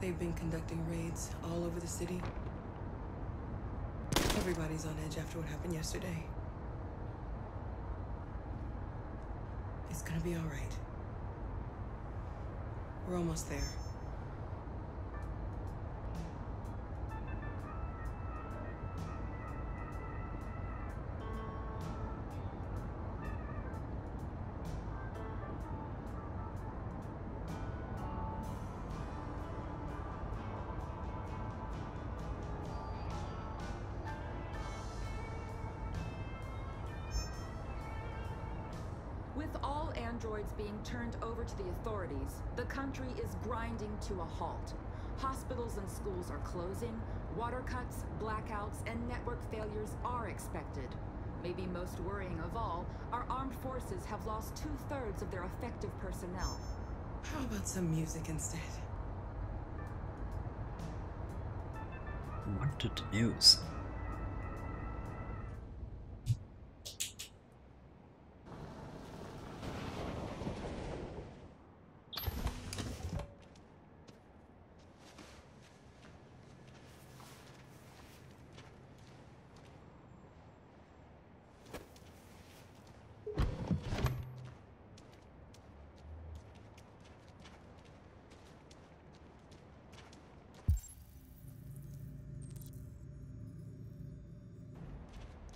They've been conducting raids all over the city. Everybody's on edge after what happened yesterday. It's gonna be all right. We're almost there. Androids being turned over to the authorities, the country is grinding to a halt. Hospitals and schools are closing, water cuts, blackouts, and network failures are expected. Maybe most worrying of all, our armed forces have lost two-thirds of their effective personnel. How about some music instead? Wanted news.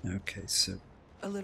Okay, so A little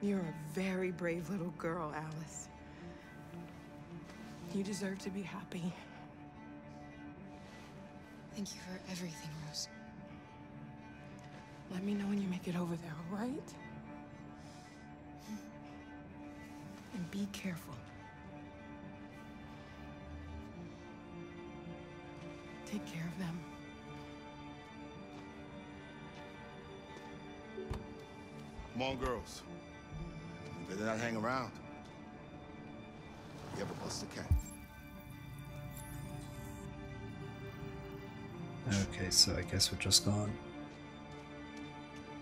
You're a very brave little girl, Alice. You deserve to be happy. Thank you for everything, Rose. Let me know when you make it over there, all right? And be careful. Take care of them. Come on, girls. Better not hang around. You ever bust a cat? okay, so I guess we're just gone.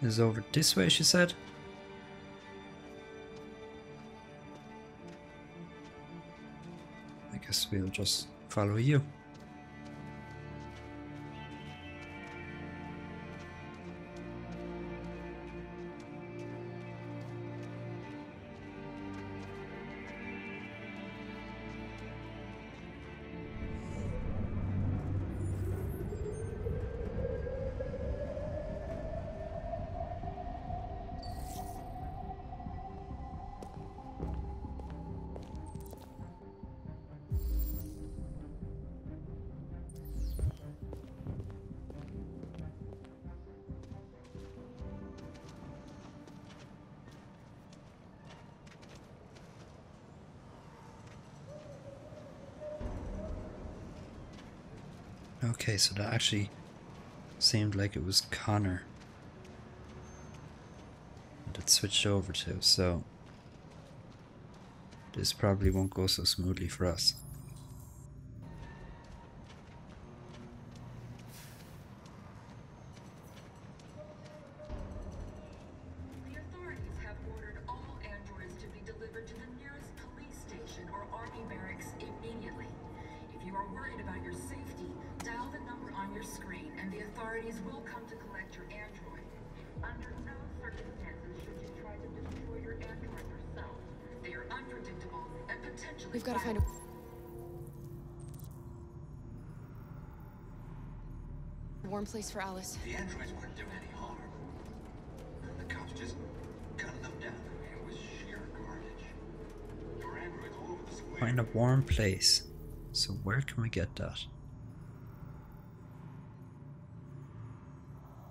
Is over this way, she said. I guess we'll just follow you. So that actually seemed like it was Connor that it switched over to, so this probably won't go so smoothly for us. For Alice. The androids weren't doing any harm. The cops just gunned them down. It was sheer carnage. There were androids all over the square. Find a warm place. So where can we get that?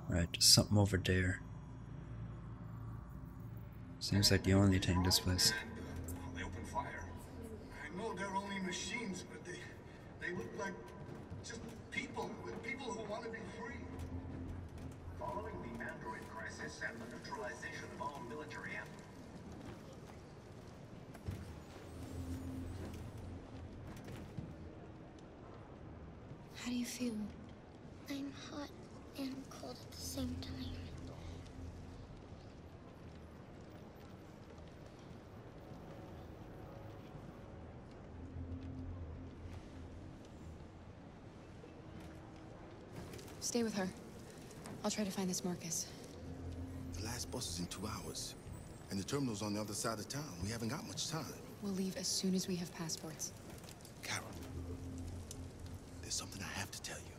Right, there's something over there. Seems like the only thing this place. Uh, they opened fire. I know they're only machines, but they they look like just people with people who want to be free. Crisis and the neutralization of all military and How do you feel? I'm hot and cold at the same time. Stay with her. I'll try to find this Markus. The last bus is in two hours. And the terminal's on the other side of town. We haven't got much time. We'll leave as soon as we have passports. Kara, there's something I have to tell you.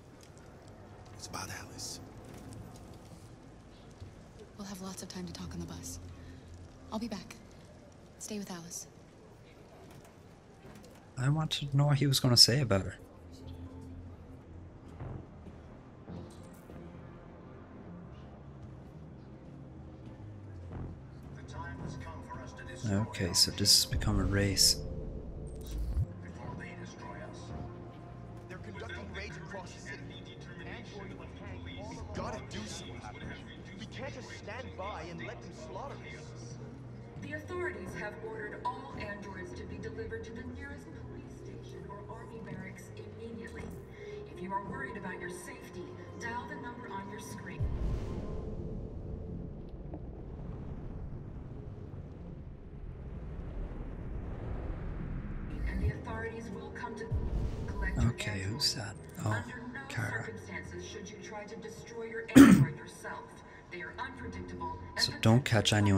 It's about Alice. We'll have lots of time to talk on the bus. I'll be back. Stay with Alice. I wanted to know what he was going to say about her. Okay, so this has become a race.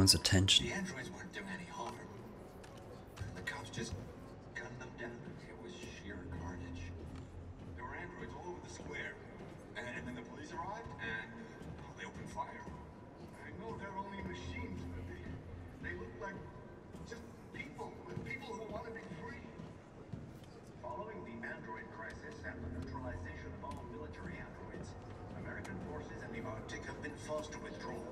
Anyone's attention. The androids weren't doing any harm. The cops just gunned them down. It was sheer carnage. There were androids all over the square. And, and then the police arrived and well, they opened fire. I know they're only machines, but they, they look like just people. People who want to be free. Following the android crisis and the neutralization of all military androids, American forces in the Arctic have been forced to withdraw,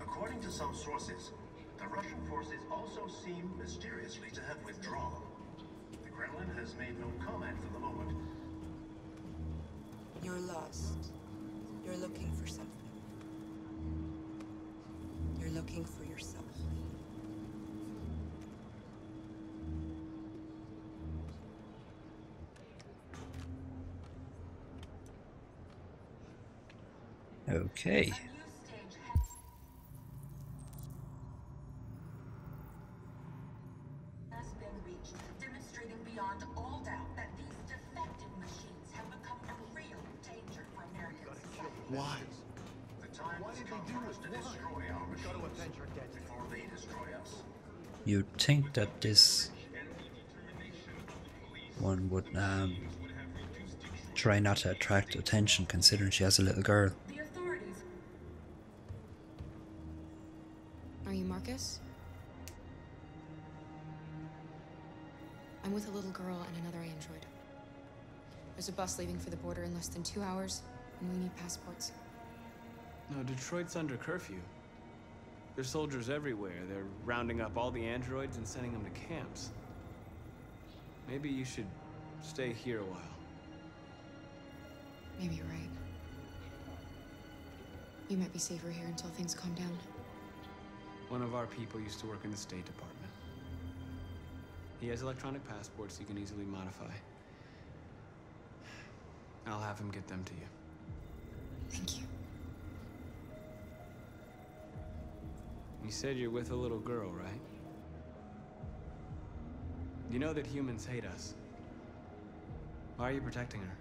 according to some sources, the Russian forces also seem mysteriously to have withdrawn. The Kremlin has made no comment for the moment. You're lost. You're looking for something. You're looking for yourself. Okay. Avenge our dead. before they destroy us. You'd think that this one would um, try not to attract attention considering she has a little girl. The authorities Are you Markus? I'm with a little girl and another android. There's a bus leaving for the border in less than two hours, and we need passports. No, Detroit's under curfew. There's soldiers everywhere. They're rounding up all the androids and sending them to camps. Maybe you should stay here a while. Maybe you're right. You might be safer here until things calm down. One of our people used to work in the State Department. He has electronic passports he can easily modify. I'll have him get them to you. Thank you. You said you're with a little girl, right? You know that humans hate us. Why are you protecting her?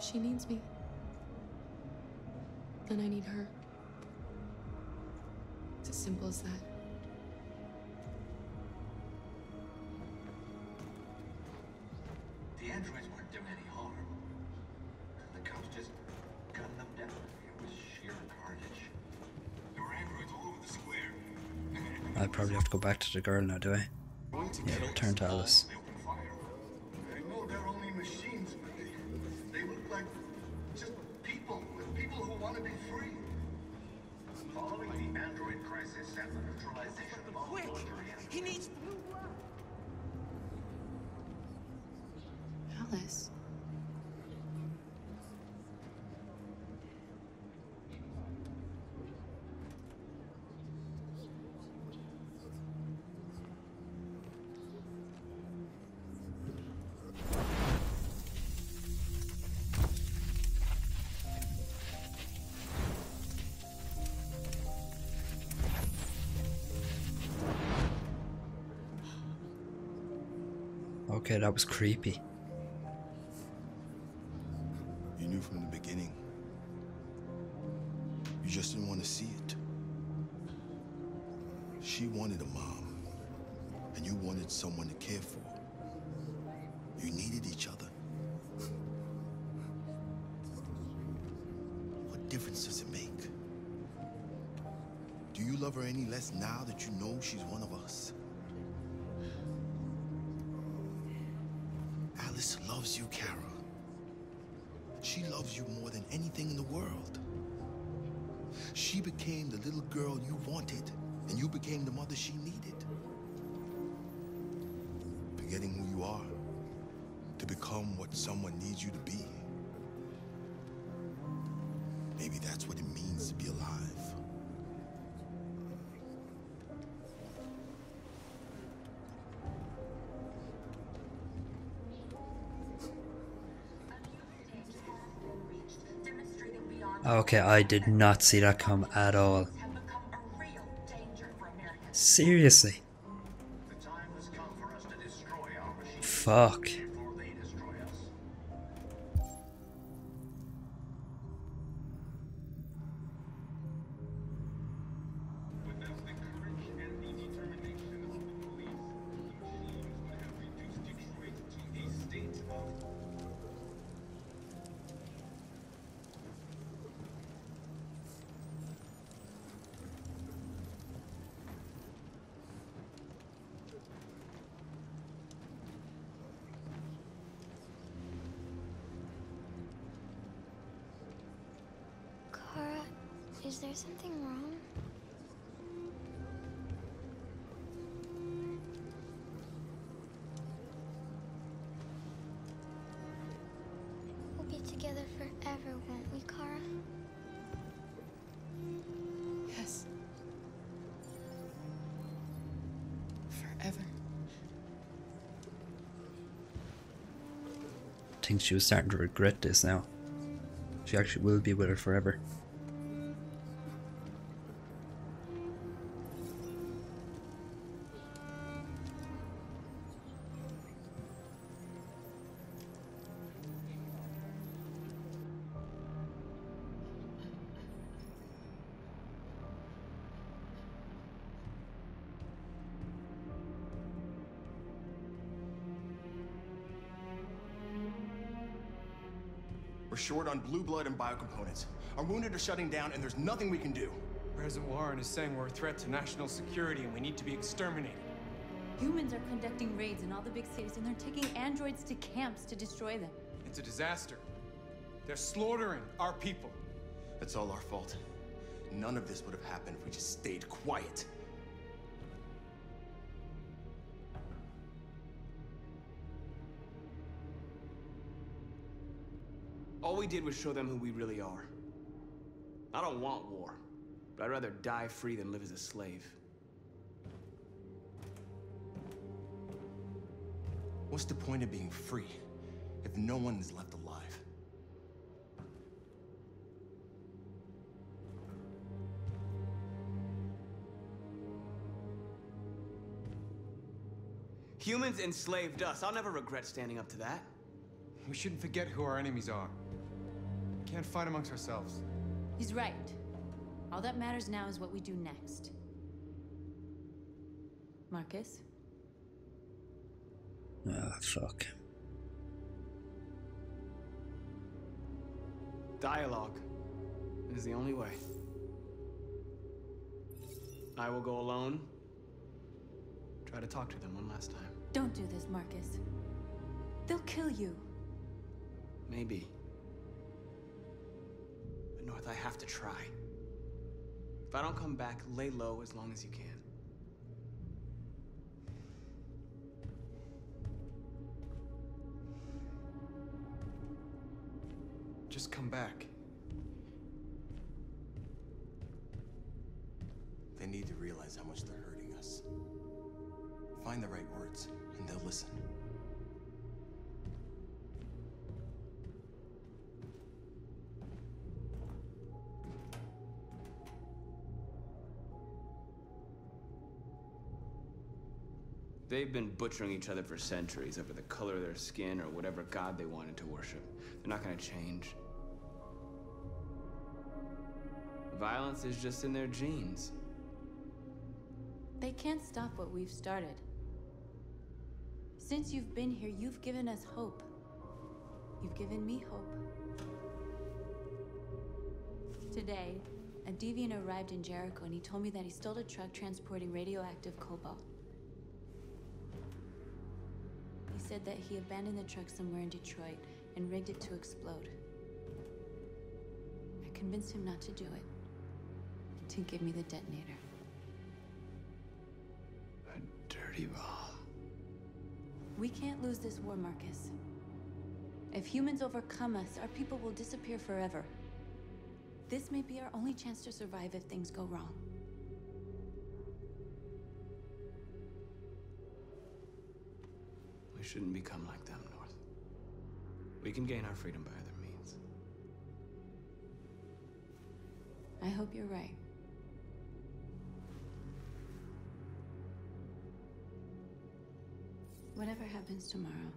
She needs me. And I need her. It's as simple as that. Go back to the girl now, do I? Yeah, turn to. Alice. Okay, that was creepy. You knew from the beginning. You just didn't want to see it. She wanted a mom, and you wanted someone to care for. You needed each other. What difference does it make? Do you love her any less now that you know she's one of us? Alice loves you, Kara. She loves you more than anything in the world. She became the little girl you wanted, and you became the mother she needed. Forgetting who you are to become what someone needs you to be. Okay, I did not see that come at all. have become a real danger for Americans. Seriously. The is there something wrong? We'll be together forever, won't we, Kara? Yes. Forever. I think she was starting to regret this now. She actually will be with her forever. We're short on blue blood and biocomponents. Our wounded are shutting down, and there's nothing we can do. President Warren is saying we're a threat to national security and we need to be exterminated. Humans are conducting raids in all the big cities and they're taking androids to camps to destroy them. It's a disaster. They're slaughtering our people. It's all our fault. None of this would have happened if we just stayed quiet. We did was show them who we really are. I don't want war, but I'd rather die free than live as a slave. What's the point of being free if no one is left alive? Humans enslaved us. I'll never regret standing up to that. We shouldn't forget who our enemies are. We can't fight amongst ourselves. He's right. All that matters now is what we do next. Markus? Ah, fuck. Dialogue is the only way. I will go alone. Try to talk to them one last time. Don't do this, Markus. They'll kill you. Maybe. North, I have to try. If I don't come back, lay low as long as you can. Just come back. They need to realize how much they're hurting us. Find the right words, and they'll listen. They've been butchering each other for centuries over the color of their skin or whatever god they wanted to worship. They're not gonna change. Violence is just in their genes. They can't stop what we've started. Since you've been here, you've given us hope. You've given me hope. Today, a deviant arrived in Jericho and he told me that he stole a truck transporting radioactive cobalt. He said that he abandoned the truck somewhere in Detroit and rigged it to explode. I convinced him not to do it, to give me the detonator. A dirty bomb. We can't lose this war, Markus. If humans overcome us, our people will disappear forever. This may be our only chance to survive if things go wrong. We shouldn't become like them, North. We can gain our freedom by other means. I hope you're right. Whatever happens tomorrow,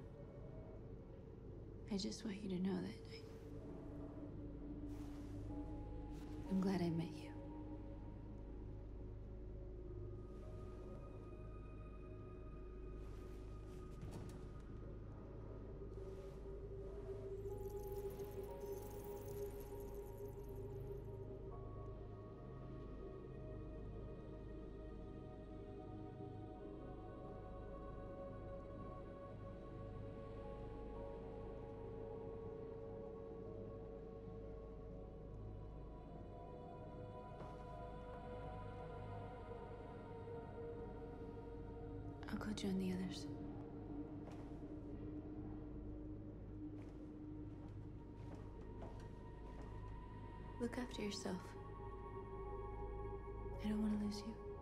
I just want you to know that. I'm glad I met you. Join the others. Look after yourself. I don't want to lose you.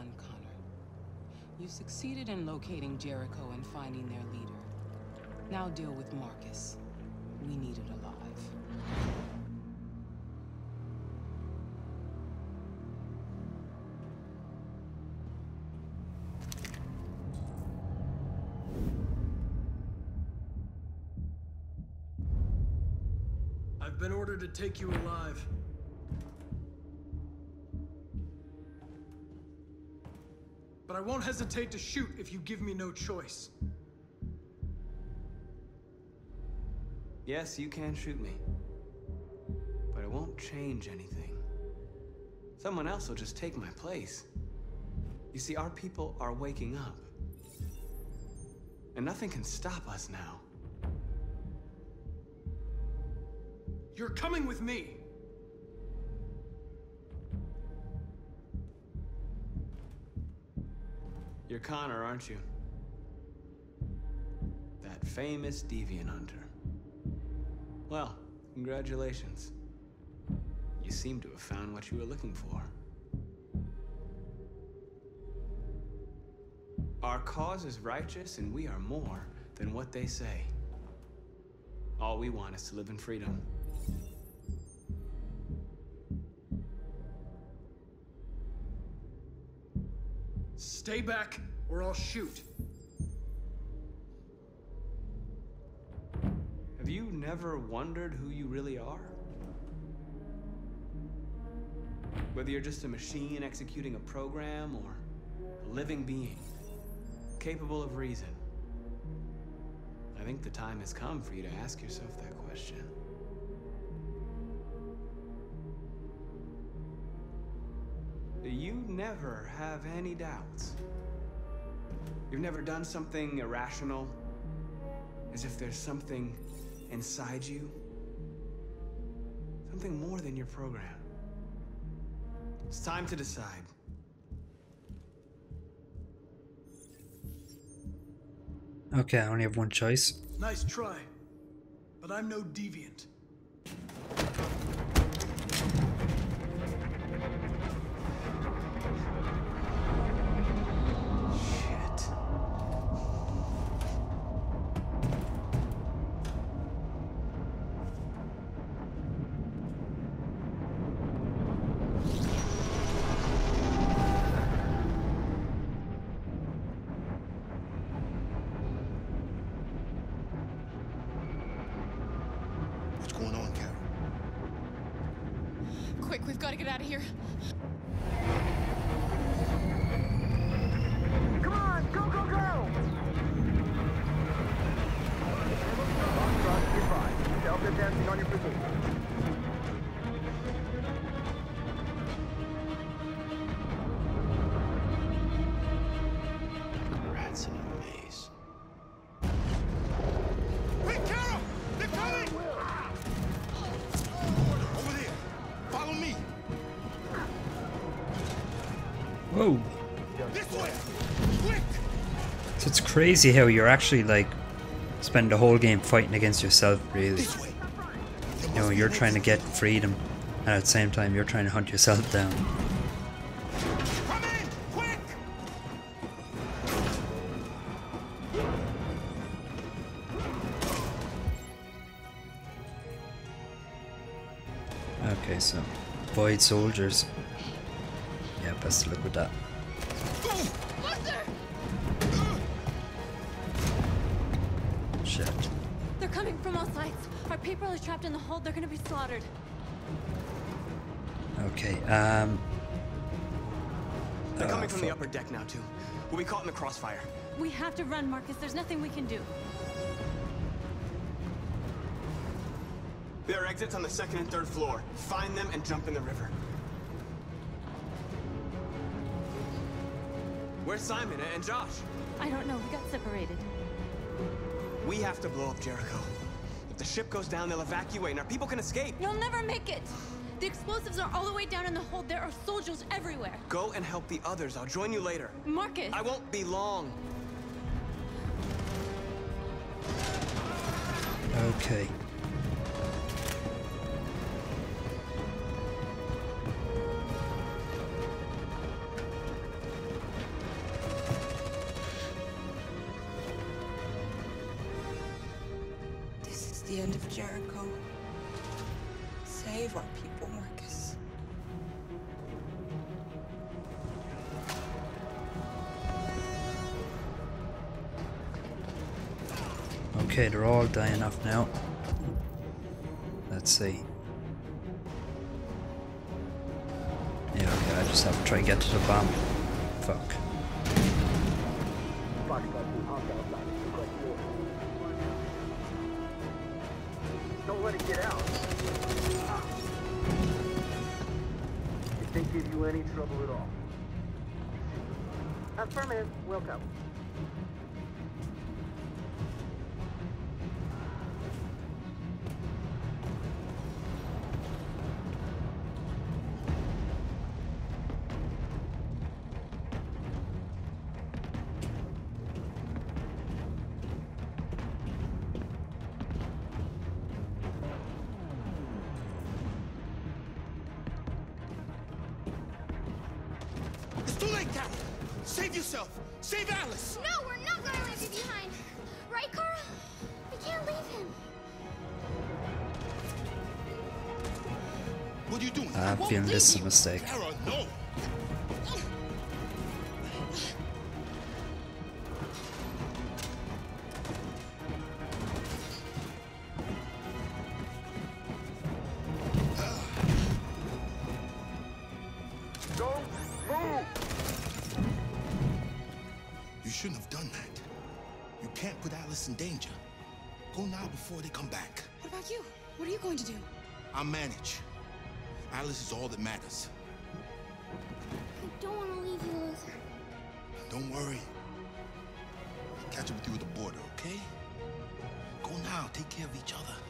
Done, Connor. You succeeded in locating Jericho and finding their leader. Now deal with Markus. We need it alive. I've been ordered to take you alive. But I won't hesitate to shoot if you give me no choice. Yes, you can shoot me. But it won't change anything. Someone else will just take my place. You see, our people are waking up. And nothing can stop us now. You're coming with me! You're Connor, aren't you? That famous deviant hunter. Well, congratulations. You seem to have found what you were looking for. Our cause is righteous, and we are more than what they say. All we want is to live in freedom. Stay back, or I'll shoot. Have you never wondered who you really are? Whether you're just a machine executing a program or a living being, capable of reason. I think the time has come for you to ask yourself that question. You never have any doubts? You've never done something irrational? As if there's something inside you? Something more than your program. It's time to decide. Okay, I only have one choice. Nice try. But I'm no deviant. We've got to get out of here. Crazy how you're actually like spend the whole game fighting against yourself really. You know, you're trying to get freedom and at the same time you're trying to hunt yourself down. Come in! Quick! Okay, so void soldiers. Yeah, best of luck with that. People are trapped in the hold. They're gonna be slaughtered. Okay, um They're Oh, coming from the upper deck now, too. We'll be caught in the crossfire. We have to run, Markus. There's nothing we can do. There are exits on the second and third floor. Find them and jump in the river. Where's Simon and Josh? I don't know. We got separated. We have to blow up Jericho. If the ship goes down, they'll evacuate and our people can escape. You'll never make it. The explosives are all the way down in the hold. There are soldiers everywhere. Go and help the others. I'll join you later. Markus. I won't be long. Okay. They're all dying off now. Let's see. Yeah, okay, I just have to try and get to the bomb. Fuck. Don't let it get out. If they give you any trouble at all. Affirmative. Welcome. This is a mistake. Don't move! You shouldn't have done that. You can't put Alice in danger. Go now before they come back. What about you? What are you going to do? I'll manage. Alice is all that matters. I don't want to leave you, Luther. Don't worry. I'll catch up with you at the border, okay? Go now. Take care of each other.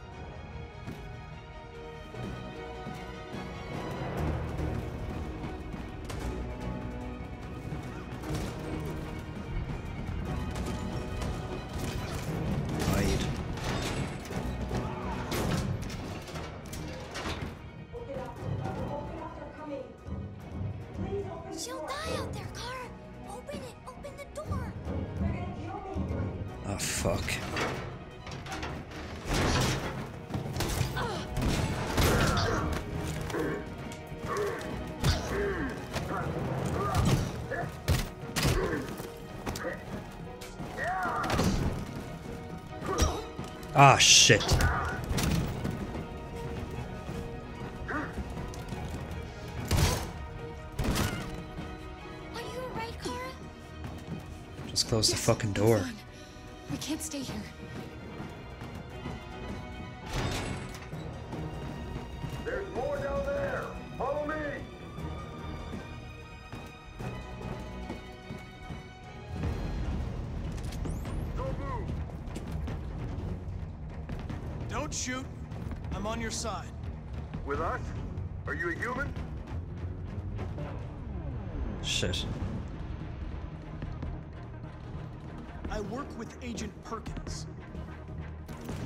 Ah, shit. Are you alright, Kara? Just close the fucking door. We can't stay here. Your side. With us? Are you a human? Shit. I work with Agent Perkins.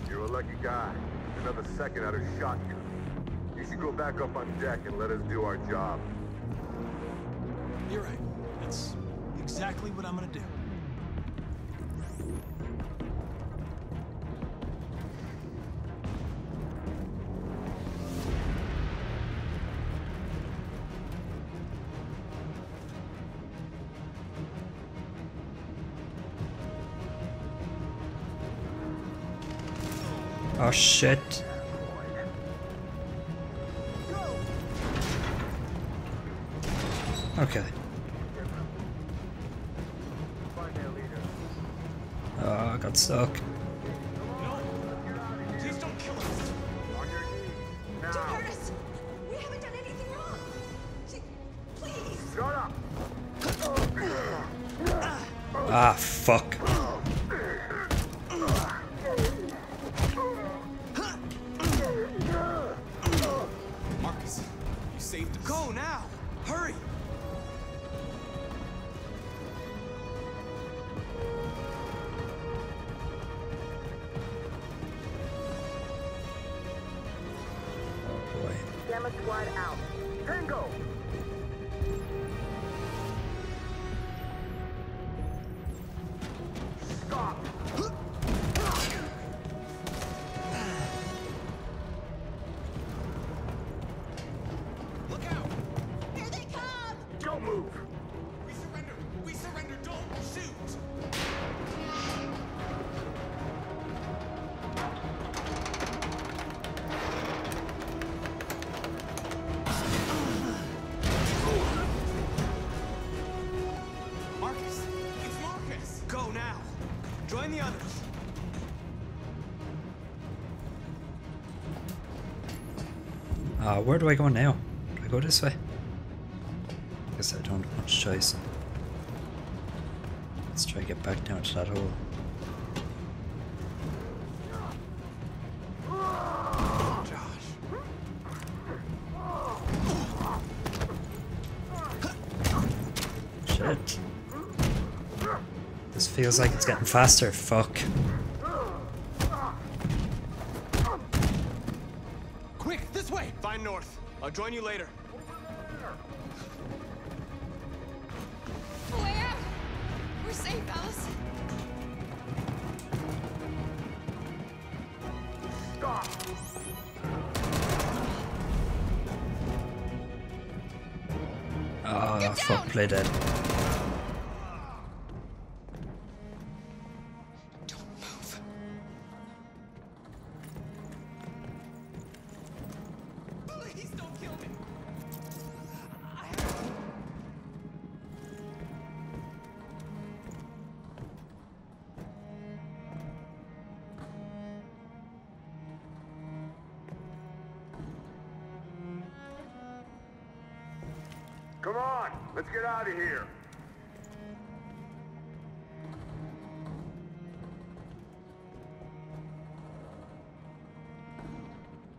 You're a lucky guy. Another second I'd have shot you. You should go back up on deck and let us do our job. You're right. That's exactly what I'm gonna do. Oh shit. Okay. Oh, I got stuck. Uh, where do I go now? Do I go this way? I Guess I don't have much choice. Let's try to get back down to that hole. Shit. This feels like it's getting faster. Fuck. North. I'll join you later. Way out! We're safe, Alice. Stop! Ah, fuck, play dead.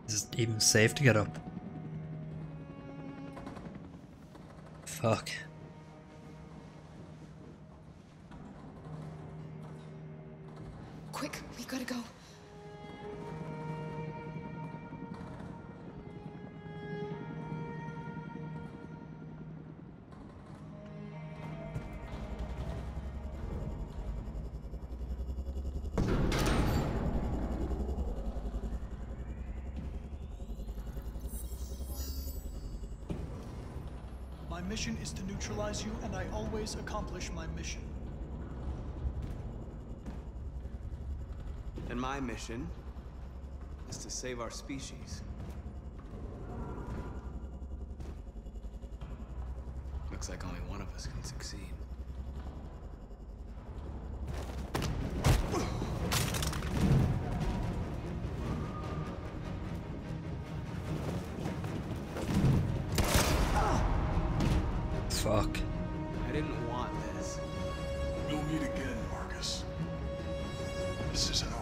Is it even safe to get up? Fuck. Mission is to neutralize you, and I always accomplish my mission. And my mission is to save our species. Looks like only one of us can succeed. Fuck. I didn't want this. We'll meet again, Markus. This isn't over.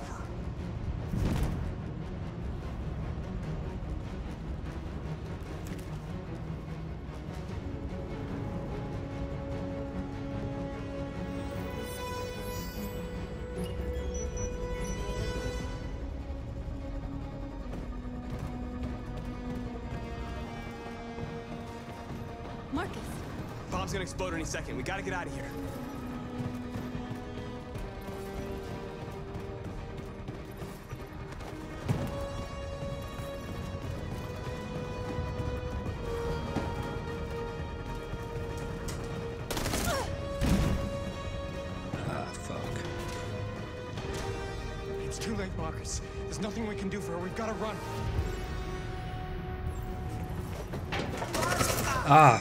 Gonna explode any second. We gotta get out of here. Ah, fuck. It's too late, Markus. There's nothing we can do for her. We've got to run. Ah,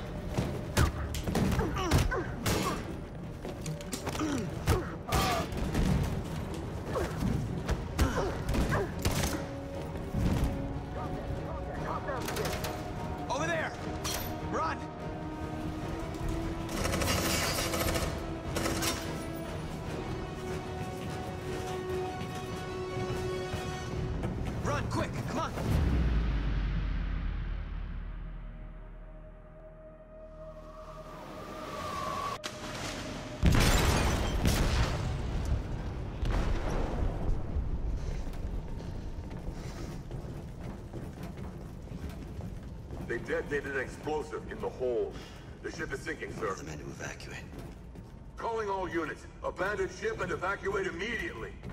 detonated an explosive in the hold. The ship is sinking, sir. The men to evacuate. Calling all units. Abandon ship and evacuate immediately. Isn't over, Markus.